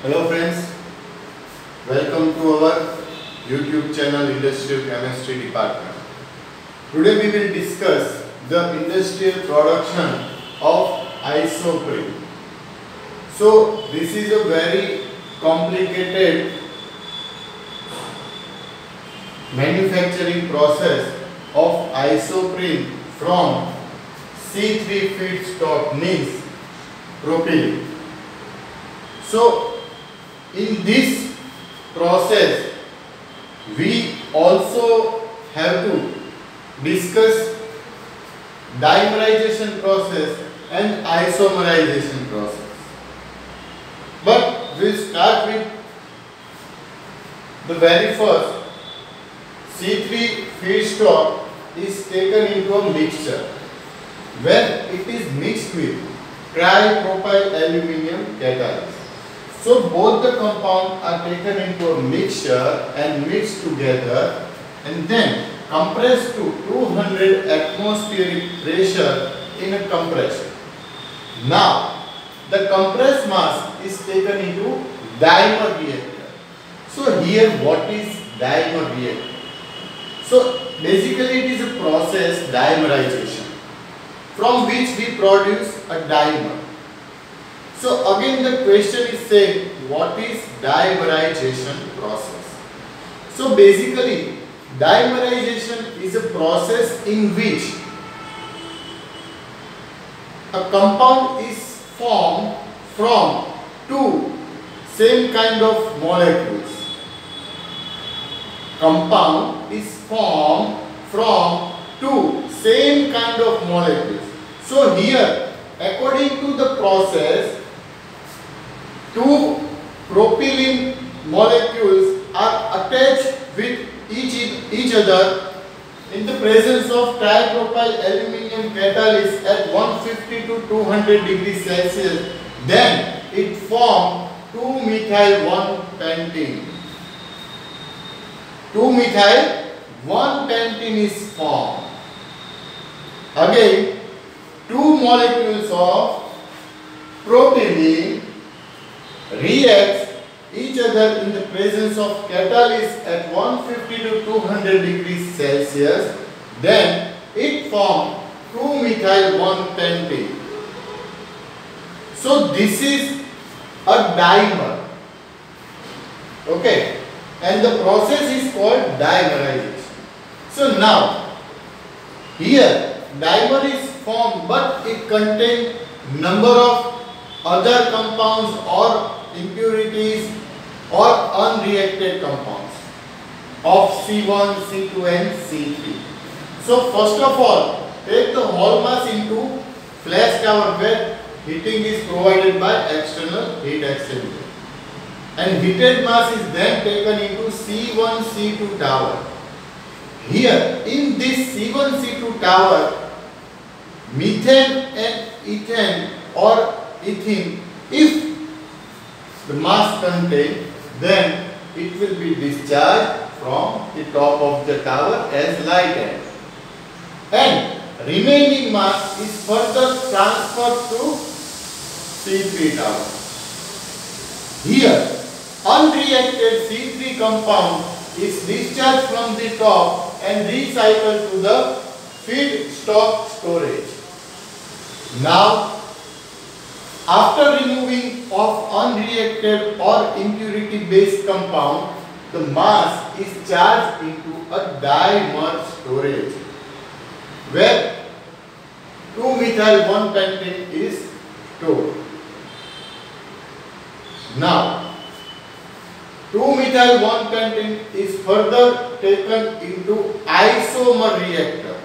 Hello friends, welcome to our YouTube channel Industrial Chemistry Department. Today we will discuss the industrial production of isoprene. So this is a very complicated manufacturing process of isoprene from C3 feedstock means propylene. So in this process we also have to discuss dimerization process and isomerization process. But we'll start with the very first C3 feedstock is taken into a mixture. When it is mixed with tripropyl aluminium catalyst. So both the compounds are taken into a mixture and mixed together and then compressed to 200 atmospheric pressure in a compressor. Now the compressed mass is taken into dimer reactor. So here what is dimer reactor? So basically it is a process dimerization from which we produce a dimer. So again the question is saying what is dimerization process? So basically dimerization is a process in which a compound is formed from two same kind of molecules. Compound is formed from two same kind of molecules. So here according to the process two propylene molecules are attached with each, each other in the presence of tripropyl aluminium catalyst at 150 to 200 degrees Celsius. Then it forms 2 methyl 1 pentene. 2 methyl 1 pentene is formed. Again two molecules of propylene reacts each other in the presence of catalyst at 150 to 200 degrees Celsius, then it forms 2-methyl 1-pentane. So this is a dimer. Okay. And the process is called dimerization. So now, here dimer is formed but it contains number of other compounds or impurities or unreacted compounds of C1, C2 and C3. So first of all, take the whole mass into flash tower where heating is provided by external heat exchanger. And heated mass is then taken into C1, C2 tower. Here in this C1, C2 tower, methane and ethane or ethene, if the mass contained, then it will be discharged from the top of the tower as light end. And remaining mass is further transferred to C3 tower. Here, unreacted C3 compound is discharged from the top and recycled to the feedstock storage. Now, after removing of unreacted or impurity based compound, the mass is charged into a dimer storage where 2-methyl 1-pentane is stored. Now, 2-methyl 1-pentane is further taken into isomer reactor.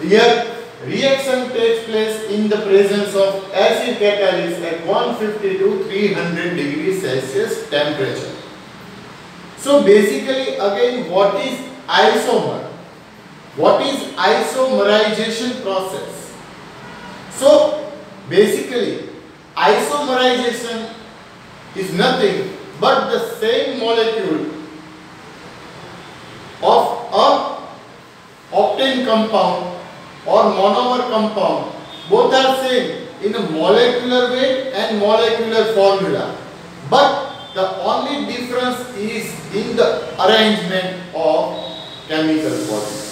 Here reaction takes place in the presence of acid catalyst at 150 to 300 degrees Celsius temperature. So basically again what is isomer? What is isomerization process? So basically isomerization is nothing but the same molecule of a octane compound or monomer compound both are same in molecular weight and molecular formula but the only difference is in the arrangement of chemical bodies.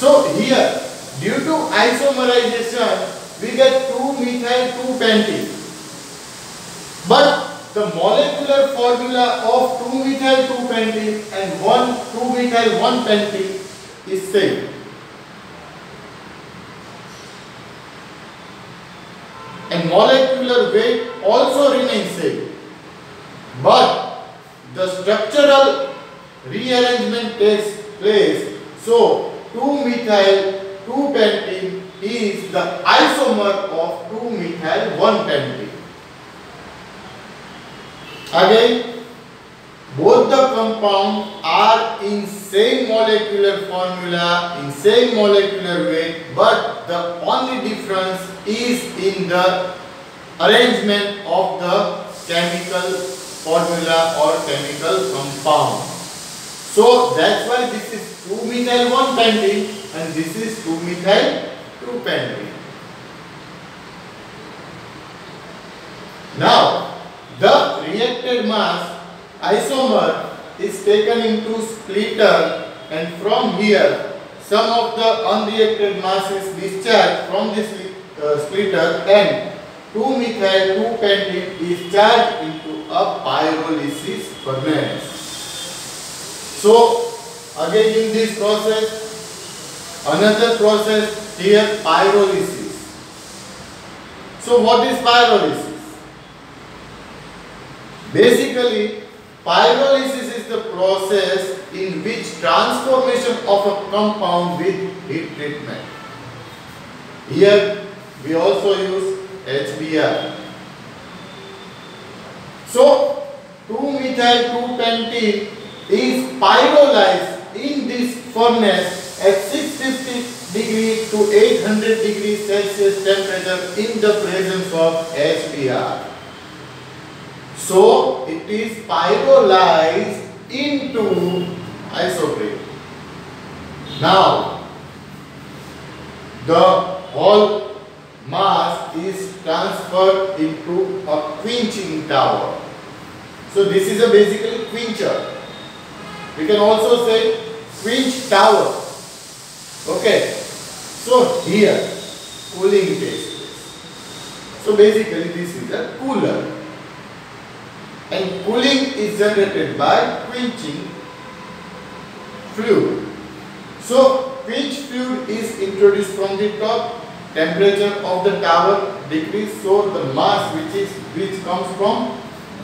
So here, due to isomerization, we get 2-methyl 2-pentene. But the molecular formula of 2-methyl 2-pentene and 1 2-methyl 1-pentene is same. Molecular weight also remains same. But the structural rearrangement takes place. So 2-methyl 2-pentene is the isomer of 2-methyl 1-pentene. Again, both the compounds are in same molecular formula, in same molecular weight, but the only difference is in the arrangement of the chemical formula or chemical compound. So that's why this is 2-methyl 1-pentene and this is 2-methyl 2-pentene. Now, the reacted mass isomer is taken into splitter and from here some of the unreacted mass is discharged from this uh, splitter and 2-methyl 2-pentene is charged into a pyrolysis furnace. So again in this process another process here pyrolysis. So what is pyrolysis? Basically, pyrolysis is the process in which transformation of a compound with heat treatment. Here we also use HBr. So 2-methyl 2-pentene is pyrolyzed in this furnace at 650 degree to 800 degree Celsius temperature in the presence of HBr. So it is pyrolyzed into isoprene. Now the whole mass is transferred into a quenching tower. So this is a basically quencher. We can also say quench tower. Okay. So here cooling takes place. So basically this is a cooler and cooling is generated by quenching fluid. So quench fluid is introduced from the top, temperature of the tower decrease so the mass which is which comes from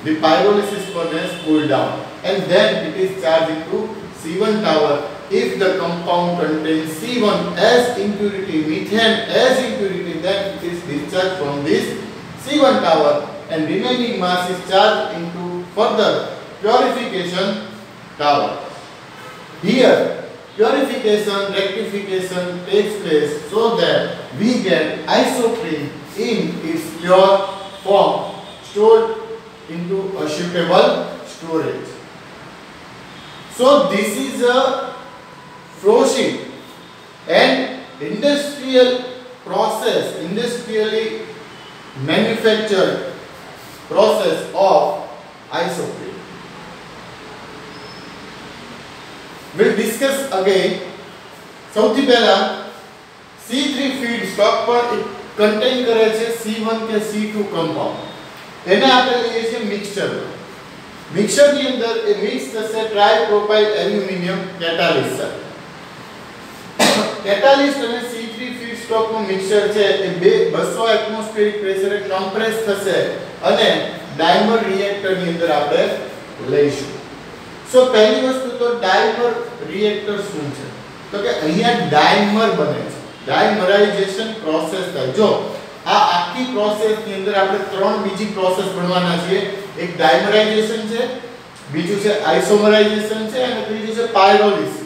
the pyrolysis furnace cool down. And then it is charged into C1 tower. If the compound contains C1 as impurity, methane as impurity then it is discharged from this C1 tower. And remaining mass is charged into further purification tower. Here purification rectification takes place so that we get isoprene in its pure form stored into a suitable storage. So this is a flow sheet and industrial process, industrially manufactured process of isoprene. We'll discuss again. સૌથી પહેલા C3 feed stock પર content કરે છે C1 કે C2 compound એને આપણે લઈએ છીએ મિક્સચર મિક્સચરની અંદર એ મિક્સ થશે ટ્રાઇપ્રોપાઇલ એલ્યુમિનિયમ કેટાલિસ્ટ કેટાલિસ્ટ અને C3 ફીડ સ્ટોકનું નું મિક્સચર છે એ બે 200 એટમોસ્ફિયરિક પ્રેશરે કમ્પ્રેસ થશે. અને ડાયમર રિએક્ટર ની અંદર આપણે લઈશું સો પહેલી વસ્તુ તો ડાયમર રિએક્ટર શું છે તો કે અહીંયા ડાયમર બને છે ડાયમરાઇઝેશન પ્રોસેસ થાય જો આ આખી પ્રોસેસ ની અંદર આપણે ત્રણ બીજી પ્રોસેસ ભણવાના છીએ એક ડાયમરાઇઝેશન છે બીજું છે આઇસોમરાઇઝેશન છે અને ત્રીજું છે પાયરોલિસિસ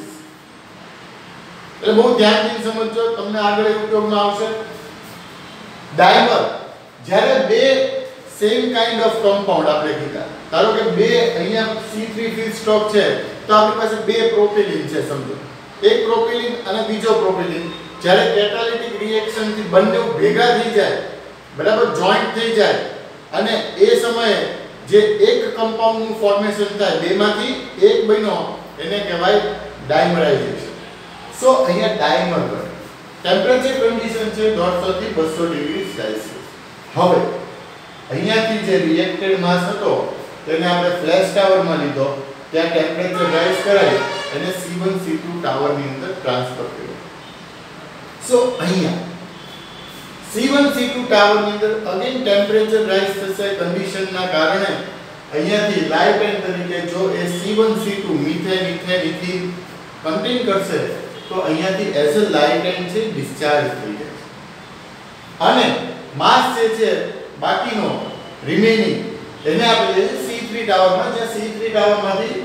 એટલે બહુ ધ્યાનથી સમજજો તમને આગળ ઉપયોગમાં આવશે ડાયમર જ્યારે બે સેમ કાઇન્ડ ઓફ કમ્પાઉન્ડ આપણે કીધા ધારો કે બે અહીંયા C3 ફીડ સ્ટોક છે, તો આપણી પાસે બે પ્રોપેલિન છે સમજો. એક પ્રોપેલિન અને બીજો પ્રોપેલિન જ્યારે કેટાલિટિક રિએક્શનથી બંને ભેગા થઈ જાય, બરાબર જોઈન્ટ થઈ જાય, અને એ સમયે જે એક કમ્પાઉન્ડનું ફોર્મેશન થાય, બેમાંથી એક બન્યો, એને કહેવાય ડાયમરાઇઝેશન સો અહીંયા ડાયમર બને ટેમ્પરેચર કન્ડિશન છે 150 થી 200 ડિગ્રી સેલ્સિયસ. હવે અહીંયાથી જે રિએક્ટેડ માસ હતો, તેને આપણે ફ્લેશ ટાવરમાં લીધો. ત્યાં ટેમ્પરેચર રાઇઝ કરાવી અને C1 C2 ટાવરની અંદર ટ્રાન્સફર કર્યો. સો અહીંયા. C1 C2 ટાવરની અંદર અગેન ટેમ્પરેચર રાઇઝ થશે કન્ડિશનના કારણે અહીંયાથી લાઇટ એન્ડ તરીકે જો એ C1 C2 methane ethane ethyne contain કરશે, તો અહીંયાથી એઝ અ લાઇટ એન્ડ છે ડિસ્ચાર્જ થઈ છે. અને માસ જે છે બાકીનો રિમેનિંગ એને આપણે સી C3 ટાવરમાં, જે C3 ટાવરમાંથી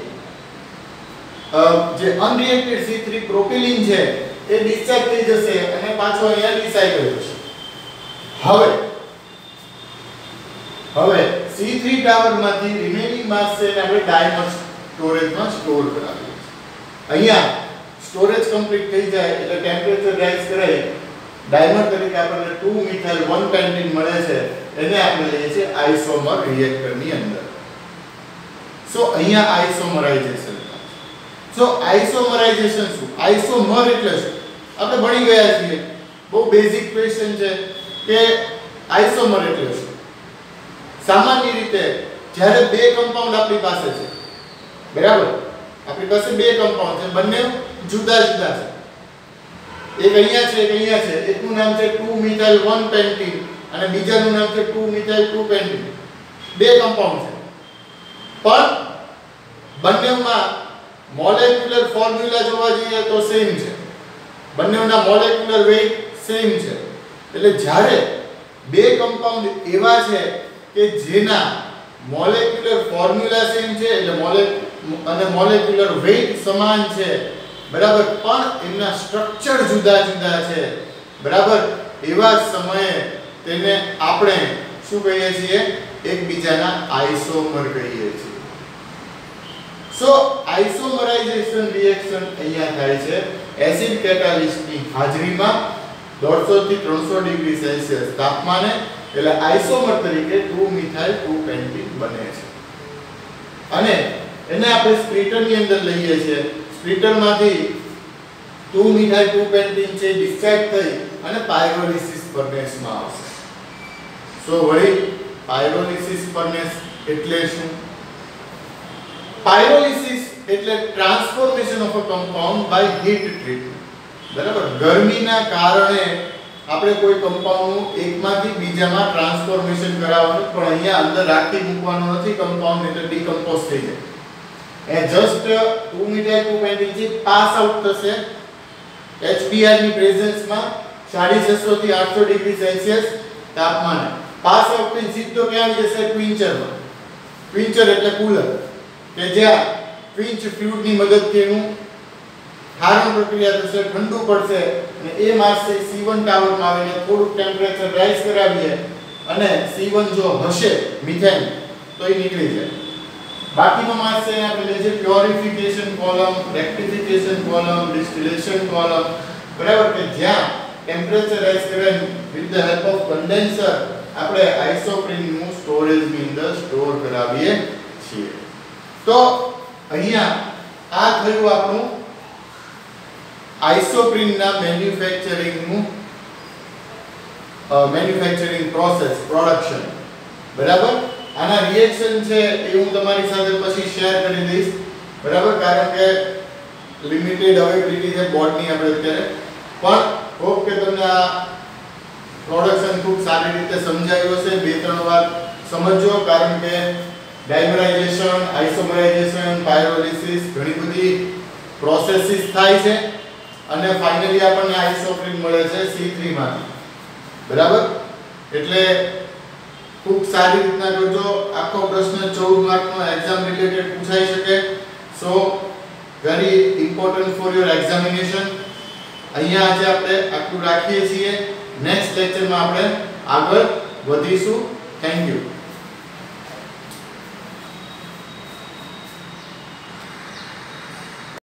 જે અનરિએક્ટેડ C3 પ્રોપિલિન છે, એ ડિસ્ચાર્જ થઈ જશે અને પાછો અહીંયા રિસાયકલ થશે હવે હવે C3 ટાવરમાંથી રિમેનિંગ માસ છે એને આપણે ડાયમર સ્ટોરેજમાં સ્ટોર કરાવીએ અહીંયા સ્ટોરેજ કમ્પ્લીટ થઈ જાય, એટલે ટેમ્પરેચર રાઇઝ કરાય ડાયમર તરીકે આપણને 2 મિથાઇલ 1 પેન્ટીન મળે છે. એને આપણે લઈએ છીએ આઇસોમર રિએક્ટરની અંદર. સો અહીંયા આઇસોમરાઇઝેશન સો આઇસોમરાઇઝેશન શું? આઇસોમર એટલે શું? આપણે ભણી ગયા છીએ. બહુ બેઝિક ક્વેશ્ચન છે કે આઇસોમર એટલે શું? સામાન્ય રીતે જ્યારે બે કમ્પાઉન્ડ આપણી પાસે છે, બરાબર? આપણી પાસે બે કમ્પાઉન્ડ છે, બંને જુદા જુદા છે. એક અહીંયા છે, એક અહીંયા છે. એકનું નામ છે 2 મિથાઇલ 1 પેન્ટીન અને બીજાનું નામ છે 2 મિથાઇલ 2 પેન્ટીન બે કમ્પાઉન્ડ છે. પણ બંનેમાં મોલેક્યુલર ફોર્મ્યુલા જોવા જઈએ તો સેમ છે. બંનેના મોલેક્યુલર વેઇટ સેમ છે. એટલે જ્યારે બે કમ્પાઉન્ડ એવા છે કે જેના મોલેક્યુલર ફોર્મ્યુલા સેમ છે, એટલે મોલેક અને મોલેક્યુલર વેઇટ સમાન છે બરાબર, પણ એમના સ્ટ્રક્ચર જુદા જુદા છે. બરાબર? એવા સમયે તેને આપણે શું કહીએ છીએ? એકબીજાના આઇસોમર કહીએ છીએ. સો આઇસોમરાઇઝેશન રિએક્શન અહીંયા થાય છે. એસિડ કેટાલિસ્ટની હાજરીમાં 150 થી 300 ડિગ્રી સેલ્સિયસ તાપમાને, એટલે આઇસોમર તરીકે 2 મિથાઇલ 2 પેન્ટીન બને છે. અને એને આપણે સ્પ્લિટરની અંદર લઈએ છીએ. સ્પ્લિટરમાંથી ટુ મિથાઇલ ટુ પેન્ટીન છે ડિસ્ચાર્જ થઈ અને પાયરોલિસિસ ફર્નેસમાં આવશે. સો વળી પાયરોલિસિસ ફર્નેસ એટલે શું? પાયરોલિસિસ એટલે transformation of a compound by heat treatment બરાબર? ગરમીના કારણે આપણે કોઈ કમ્પાઉન્ડનું એકમાંથી બીજામાં ટ્રાન્સફોર્મેશન કરાવવાનું, પણ અહીંયા અંદર રાખી મૂકવાનું નથી કમ્પાઉન્ડ એટલે ડીકમ્પોઝ થઈ જાય. એ just 2 metre 2 inch pass out થશે. HBr ની પ્રેઝન્સમાં 650 થી 800 ડિગ્રી સેલ્સિયસ તાપમાને. પાસ આઉટ થઈ સીધો ક્યાં આવી જશે? ક્વિન્ચરમાં ક્વિન્ચર એટલે કુલર કે જ્યાં ક્વિન્ચ ફ્લુઇડની મદદથી એનું ઠારણ પ્રક્રિયા થશે, ઠંડુ પડશે અને એ માસ છે C1 ટાવરમાં આવીને થોડુંક ટેમ્પરેચર રાઇઝ કરાવીએ અને C1 જો હશે મિથેન તો એ નીકળી જાય. બાકીનો માસ છે આપણે લઈએ છીએ purification column, rectification column, distillation column. બરાબર કે જ્યાં ટેમ્પરેચર રાઇઝ કરે with the help of condenser આપણે આઇસોપ્રીનનું સ્ટોરેજની અંદર સ્ટોર કરાવીએ છીએ. તો અહીંયા આ થયું આપણું આઇસોપ્રીનના મેન્યુફેક્ચરિંગનું મેન્યુફેક્ચરિંગ પ્રોસેસ પ્રોડક્શન બરાબર? આના રિએક્શન છે એ હું તમારી સાથે પછી શેર કરી દઈશ. બરાબર? કારણ કે લિમિટેડ અવેલેબિલિટી છે બોર્ડની આપણે અત્યારે. પણ હોપ કે તમને આ પ્રોડક્શન ખૂબ સારી રીતે સમજાયું હશે. બે, ત્રણ વાર સમજજો, કારણ કે ડાયમરાઇઝેશન આઇસોમરાઇઝેશન પાયરોલિસિસ ઘણી બધી પ્રોસેસીસ થાય છે. અને ફાઇનલી આપણને આઇસોપ્રિન મળે છે સી થ્રીમાંથી બરાબર? એટલે ખૂબ સારી રીતના કરજો આખો પ્રશ્ન 14 માર્કનો એક્ઝામ રિલેટેડ પૂછાઈ શકે. So very important for your examination અહીંયા આજે આપણે આટલું રાખીએ છીએ. નેક્સ્ટ લેક્ચરમાં આપણે આગળ વધીશું. Thank you